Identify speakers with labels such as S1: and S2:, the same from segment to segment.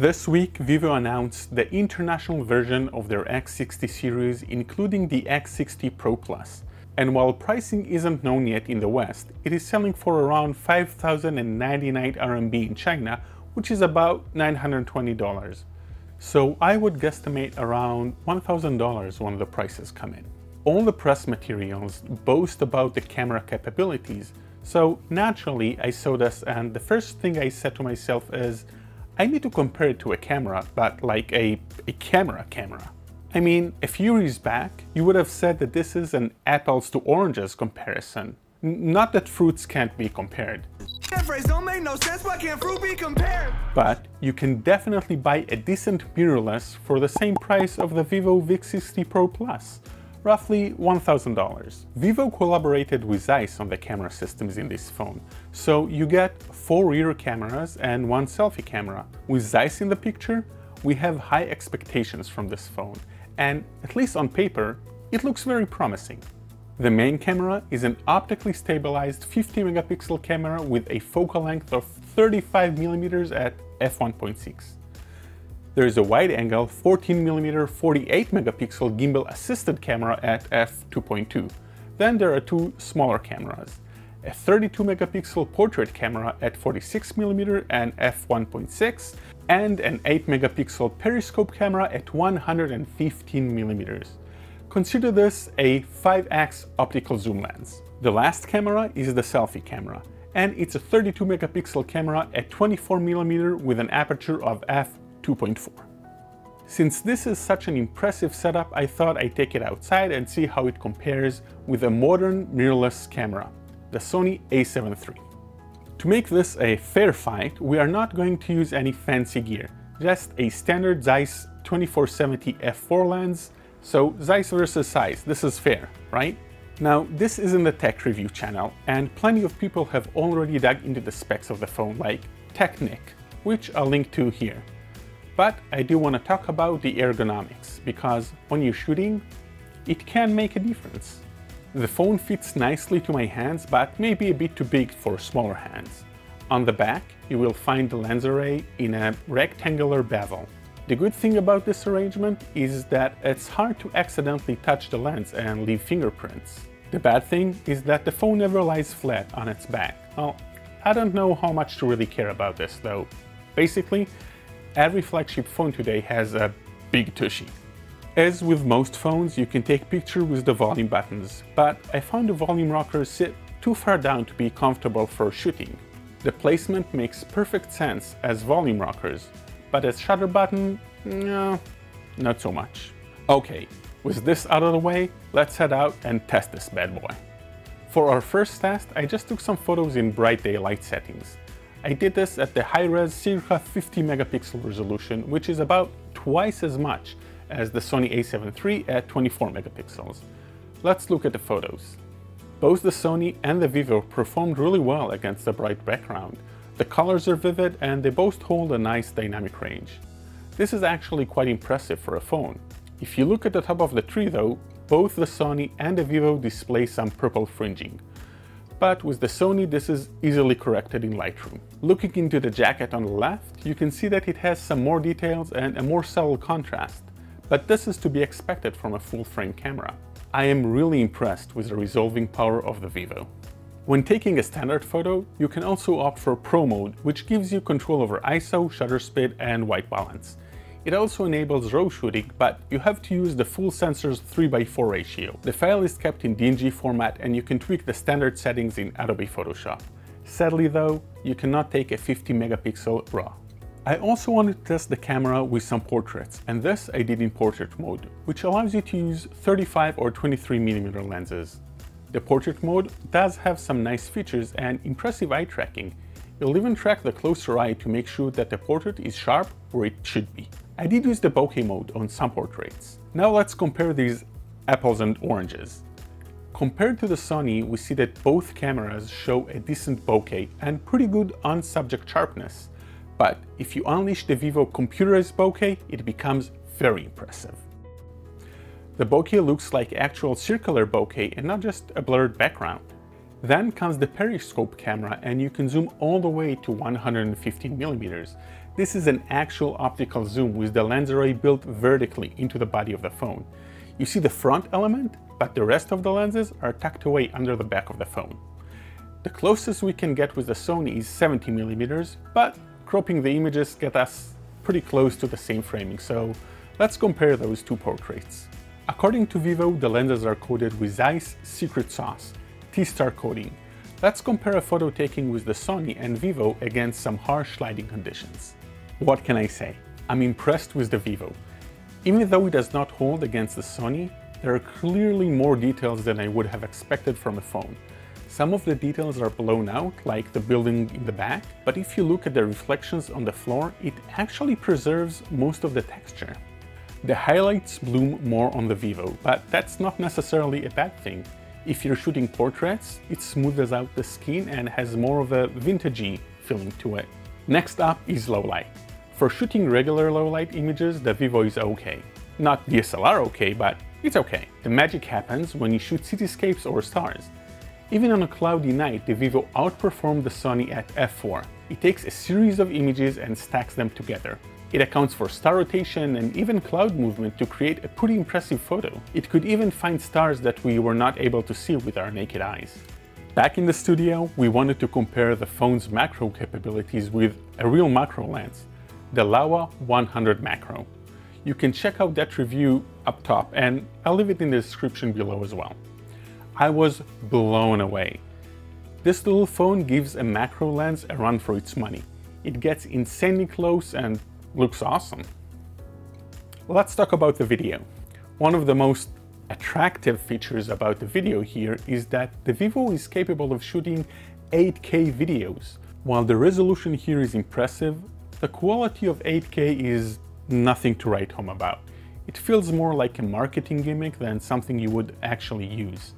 S1: This week, Vivo announced the international version of their X60 series, including the X60 Pro Plus. And while pricing isn't known yet in the West, it is selling for around 5,099 RMB in China, which is about $920. So I would guesstimate around $1,000 when the prices come in. All the press materials boast about the camera capabilities, so naturally I saw this and the first thing I said to myself is, I need to compare it to a camera, but like a, a camera camera. I mean, a few years back, you would have said that this is an apples to oranges comparison. N not that fruits can't be compared. No sense, but you can definitely buy a decent mirrorless for the same price of the Vivo VX60 Pro Plus, roughly $1,000. Vivo collaborated with Zeiss on the camera systems in this phone, so you get four rear cameras and one selfie camera. With Zeiss in the picture, we have high expectations from this phone, and at least on paper, it looks very promising. The main camera is an optically stabilized 50 megapixel camera with a focal length of 35mm at f1.6. There is a wide-angle 14mm 48 megapixel gimbal assisted camera at f2.2. Then there are two smaller cameras, a 32 megapixel portrait camera at 46mm and f1.6, and an 8 megapixel periscope camera at 115mm. Consider this a 5x optical zoom lens. The last camera is the selfie camera, and it's a 32 megapixel camera at 24mm with an aperture of f2.4. Since this is such an impressive setup, I thought I'd take it outside and see how it compares with a modern mirrorless camera, the Sony a7 III. To make this a fair fight, we are not going to use any fancy gear, just a standard Zeiss 2470 f4 lens, so Zeiss versus Zeiss, this is fair, right? Now, this isn't a tech review channel, and plenty of people have already dug into the specs of the phone, like TechNick, which I'll link to here. But I do want to talk about the ergonomics, because when you're shooting, it can make a difference. The phone fits nicely to my hands, but maybe a bit too big for smaller hands. On the back, you will find the lens array in a rectangular bevel, the good thing about this arrangement is that it's hard to accidentally touch the lens and leave fingerprints. The bad thing is that the phone never lies flat on its back. Well, I don't know how much to really care about this though. Basically, every flagship phone today has a big tushy. As with most phones, you can take picture with the volume buttons, but I found the volume rockers sit too far down to be comfortable for shooting. The placement makes perfect sense as volume rockers, but as shutter button, no, not so much. Okay, with this out of the way, let's head out and test this bad boy. For our first test, I just took some photos in bright daylight settings. I did this at the high-res circa 50 megapixel resolution, which is about twice as much as the Sony a7 III at 24 megapixels. Let's look at the photos. Both the Sony and the Vivo performed really well against the bright background, the colors are vivid and they both hold a nice dynamic range. This is actually quite impressive for a phone. If you look at the top of the tree though, both the Sony and the Vivo display some purple fringing. But with the Sony this is easily corrected in Lightroom. Looking into the jacket on the left, you can see that it has some more details and a more subtle contrast. But this is to be expected from a full-frame camera. I am really impressed with the resolving power of the Vivo. When taking a standard photo, you can also opt for Pro mode, which gives you control over ISO, shutter speed and white balance. It also enables RAW shooting, but you have to use the full sensor's 3x4 ratio. The file is kept in DNG format and you can tweak the standard settings in Adobe Photoshop. Sadly though, you cannot take a 50 megapixel RAW. I also wanted to test the camera with some portraits, and this I did in portrait mode, which allows you to use 35 or 23mm lenses. The portrait mode does have some nice features and impressive eye tracking. It'll even track the closer eye to make sure that the portrait is sharp where it should be. I did use the bokeh mode on some portraits. Now let's compare these apples and oranges. Compared to the Sony, we see that both cameras show a decent bokeh and pretty good on-subject sharpness. But if you unleash the Vivo computerized bokeh, it becomes very impressive. The bokeh looks like actual circular bokeh and not just a blurred background. Then comes the periscope camera and you can zoom all the way to 115 millimeters. This is an actual optical zoom with the lens array built vertically into the body of the phone. You see the front element, but the rest of the lenses are tucked away under the back of the phone. The closest we can get with the Sony is 70 millimeters, but cropping the images get us pretty close to the same framing, so let's compare those two portraits. According to Vivo, the lenses are coated with Zeiss Secret Sauce, T-Star coating. Let's compare a photo taking with the Sony and Vivo against some harsh lighting conditions. What can I say? I'm impressed with the Vivo. Even though it does not hold against the Sony, there are clearly more details than I would have expected from a phone. Some of the details are blown out, like the building in the back, but if you look at the reflections on the floor, it actually preserves most of the texture. The highlights bloom more on the Vivo, but that's not necessarily a bad thing. If you're shooting portraits, it smooths out the skin and has more of a vintagey feeling to it. Next up is low light. For shooting regular low light images, the Vivo is okay. Not DSLR okay, but it's okay. The magic happens when you shoot cityscapes or stars. Even on a cloudy night, the Vivo outperformed the Sony at f4. It takes a series of images and stacks them together. It accounts for star rotation and even cloud movement to create a pretty impressive photo. It could even find stars that we were not able to see with our naked eyes. Back in the studio, we wanted to compare the phone's macro capabilities with a real macro lens, the Laowa 100 Macro. You can check out that review up top and I'll leave it in the description below as well. I was blown away. This little phone gives a macro lens a run for its money. It gets insanely close and looks awesome. Let's talk about the video. One of the most attractive features about the video here is that the Vivo is capable of shooting 8K videos. While the resolution here is impressive, the quality of 8K is nothing to write home about. It feels more like a marketing gimmick than something you would actually use.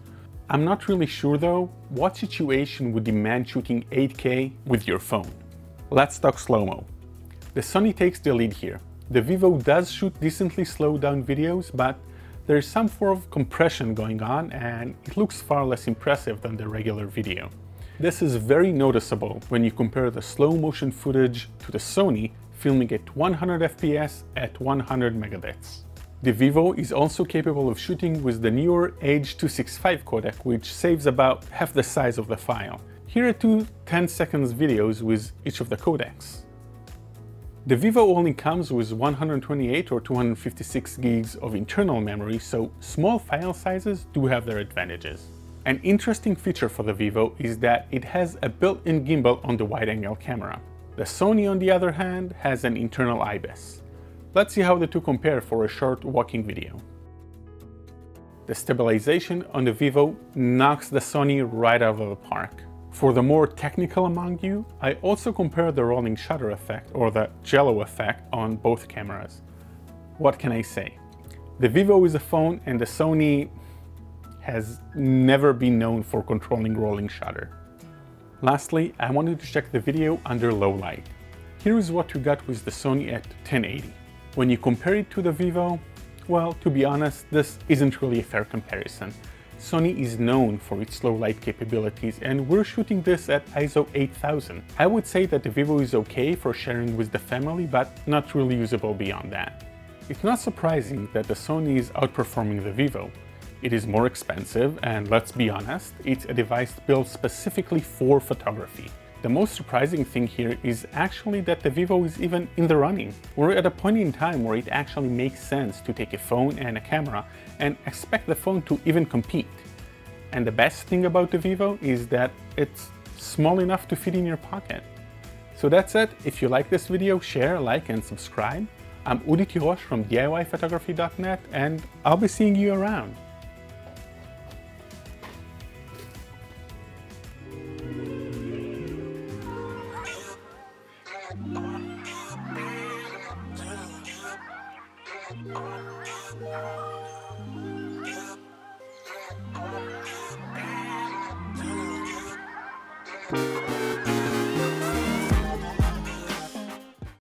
S1: I'm not really sure though what situation would demand shooting 8K with your phone. Let's talk slow-mo. The Sony takes the lead here. The Vivo does shoot decently slowed down videos, but there is some form of compression going on and it looks far less impressive than the regular video. This is very noticeable when you compare the slow motion footage to the Sony filming at 100 fps at 100 megabits. The Vivo is also capable of shooting with the newer H.265 codec, which saves about half the size of the file. Here are two 10 seconds videos with each of the codecs. The Vivo only comes with 128 or 256 gigs of internal memory, so small file sizes do have their advantages. An interesting feature for the Vivo is that it has a built-in gimbal on the wide-angle camera. The Sony, on the other hand, has an internal IBIS. Let's see how the two compare for a short walking video. The stabilization on the Vivo knocks the Sony right out of the park. For the more technical among you, I also compare the rolling shutter effect or the jello effect on both cameras. What can I say? The Vivo is a phone and the Sony has never been known for controlling rolling shutter. Lastly, I wanted to check the video under low light. Here is what we got with the Sony at 1080. When you compare it to the Vivo, well, to be honest, this isn't really a fair comparison. Sony is known for its low light capabilities and we're shooting this at ISO 8000. I would say that the Vivo is okay for sharing with the family, but not really usable beyond that. It's not surprising that the Sony is outperforming the Vivo. It is more expensive and let's be honest, it's a device built specifically for photography. The most surprising thing here is actually that the Vivo is even in the running. We're at a point in time where it actually makes sense to take a phone and a camera and expect the phone to even compete. And the best thing about the Vivo is that it's small enough to fit in your pocket. So that's it. If you like this video, share, like, and subscribe. I'm Udi Tirosh from DIYphotography.net and I'll be seeing you around.